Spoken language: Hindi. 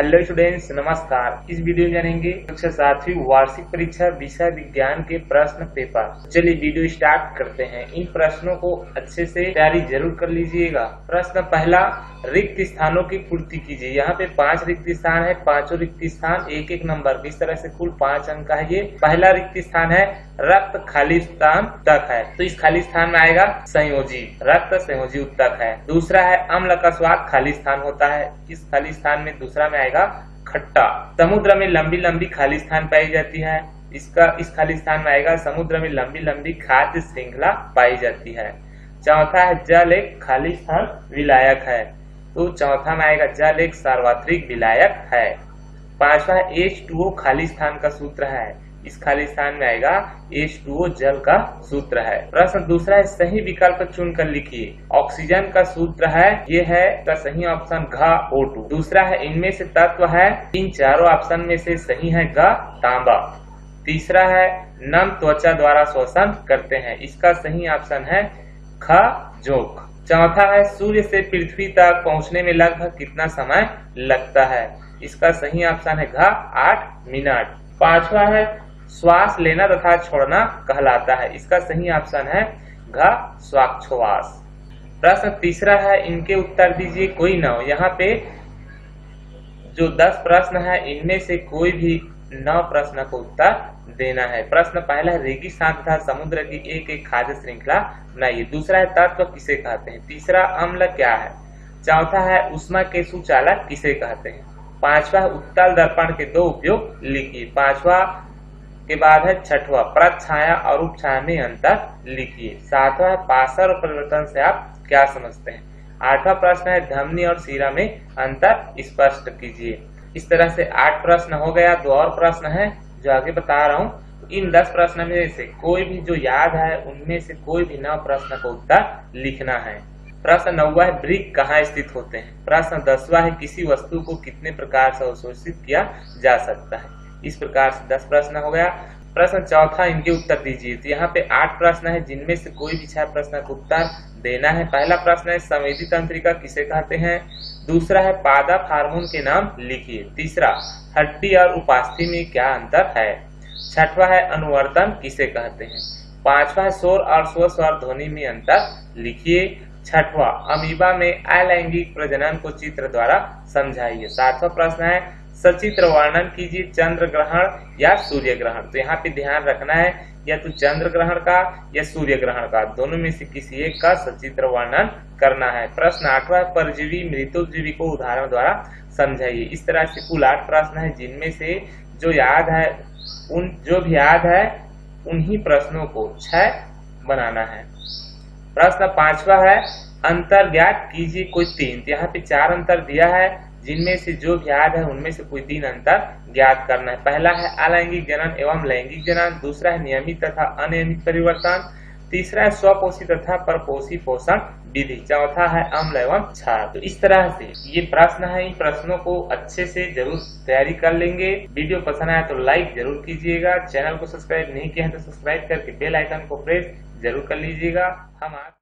हेलो स्टूडेंट्स नमस्कार। इस वीडियो में जानेंगे कक्षा सातवीं वार्षिक परीक्षा विषय विज्ञान के प्रश्न पेपर चलिए वीडियो स्टार्ट करते हैं। इन प्रश्नों को अच्छे से तैयारी ज़रूर कर लीजिएगा। प्रश्न पहला, रिक्त स्थानों की पूर्ति कीजिए। यहाँ पे पाँच रिक्त स्थान है, पाँचों रिक्त स्थान एक एक नंबर। इस तरह से कुल पाँच अंक का है ये? पहला रिक्त स्थान है, रक्त खाली स्थान तक है। तो इस खाली स्थान में आएगा संयोजी। रक्त संयोजी उत्तक है। दूसरा है, अम्ल का स्वाद खाली स्थान होता है। इस खाली स्थान में दूसरा में आएगा खट्टा। समुद्र में लंबी लंबी खाली स्थान पाई जाती है। इसका, इस खाली स्थान में आएगा, समुद्र में लंबी लंबी खाद्य श्रृंखला पाई जाती है। चौथा है, जल एक खाली स्थान विलायक है। तो चौथा में आएगा, जल एक सार्वत्रिक विलायक है। पांचवा एच टू खाली स्थान का सूत्र है। इस खाली स्थान में आएगा, एच टू जल का सूत्र है। प्रश्न दूसरा है, सही विकल्प चुन कर लिखिए। ऑक्सीजन का सूत्र है, ये है का सही ऑप्शन घ ओ टू। दूसरा है, इनमें से तत्व है, इन चारों ऑप्शन में से सही है ग तांबा। तीसरा है, नम त्वचा द्वारा शोषण करते हैं, इसका सही ऑप्शन है ख, जोक। चौथा है, सूर्य से पृथ्वी तक पहुँचने में लगभग कितना समय लगता है? इसका सही ऑप्शन है घ, आठ मिनट। पांचवा है श्वास लेना तथा छोड़ना कहलाता है। इसका सही ऑप्शन है घ स्वाक्षवास। प्रश्न तीसरा है, इनके उत्तर दीजिए, कोई न यहाँ पे जो दस प्रश्न है, इनमें से कोई भी नौ प्रश्न को उत्तर देना है। प्रश्न पहला है रेगिस्तान तथा समुद्र की एक एक खाद्य श्रृंखला बनाइए। दूसरा है, तत्व किसे कहते हैं? तीसरा, अम्ल क्या है? चौथा है, उष्मा के सुचालक किसे कहते हैं? पांचवा, उत्तल दर्पण के दो उपयोग लिखिए। पांचवा के बाद है छठवा प्रछाया और उपछाया में अंतर लिखिए। सातवा है पासर और परिवर्तन से आप क्या समझते हैं? आठवां प्रश्न है, धमनी और सीरा में अंतर स्पष्ट कीजिए। इस तरह से आठ प्रश्न हो गया, दो और प्रश्न है जो आगे बता रहा हूँ। इन दस प्रश्न में से कोई भी जो याद है, उनमें से कोई भी नौ प्रश्न का उत्तर लिखना है। प्रश्न नौवा है, ब्रिक कहाँ स्थित होते हैं? प्रश्न दसवा है, किसी वस्तु को कितने प्रकार से अवशोषित किया जा सकता है? इस प्रकार से दस प्रश्न हो गया। प्रश्न चौथा इनके उत्तर दीजिए। तो यहाँ पे आठ प्रश्न है, जिनमें से कोई भी छह प्रश्न का उत्तर देना है। पहला प्रश्न है, संवेदी तंत्रिका किसे कहते हैं? दूसरा है पादप हार्मोन के नाम लिखिए। तीसरा, हड्डी और उपास्थि में क्या अंतर है? छठवा है, अनुवर्तन किसे कहते हैं? पांचवा है शोर और स्व स्वर ध्वनि में अंतर लिखिए। छठवा, अमीबा में अलैंगिक प्रजनन को चित्र द्वारा समझाइए। सातवां प्रश्न है सचित्र वर्णन कीजिए चंद्र ग्रहण या सूर्य ग्रहण तो यहाँ पे ध्यान रखना है, या तो चंद्र ग्रहण का या सूर्य ग्रहण का। दोनों में से किसी एक का सचित्र वर्णन करना है। प्रश्न आठवा, परजीवी मृतोजीवी को उदाहरण द्वारा समझाइए। इस तरह से कुल आठ प्रश्न है, जिनमें से जो याद है, उन, जो भी याद है, उन्हीं प्रश्नों को छह बनाना है। प्रश्न पांचवा है अंतर ज्ञात कीजिए कोई तीन। यहाँ पे चार अंतर दिया है जिनमें से जो याद है, उनमें से कोई तीन अंतर ज्ञात करना है। पहला है अलैंगिक जनन एवं लैंगिक जनन, दूसरा है नियमित तथा अनियमित परिवर्तन, तीसरा है स्वपोषी तथा परपोषी पोषण विधि, चौथा है अम्ल एवं क्षार। तो इस तरह से ये प्रश्न है, इन प्रश्नों को अच्छे से ज़रूर तैयारी कर लेंगे। वीडियो पसंद आया तो लाइक ज़रूर कीजिएगा। चैनल को सब्सक्राइब नहीं किया है तो सब्सक्राइब करके बेल आइकन को प्रेस ज़रूर कर लीजिएगा। हम आज